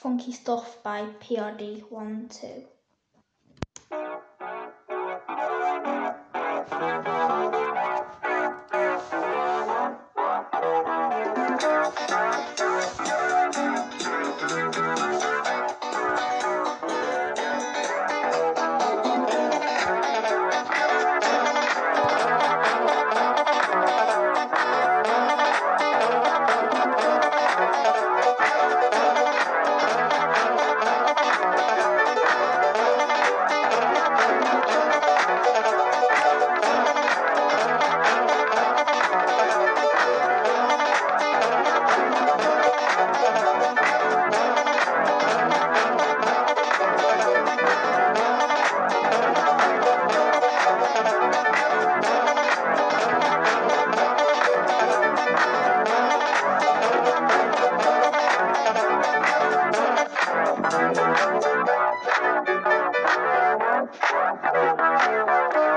Funky Stuff by PRD12.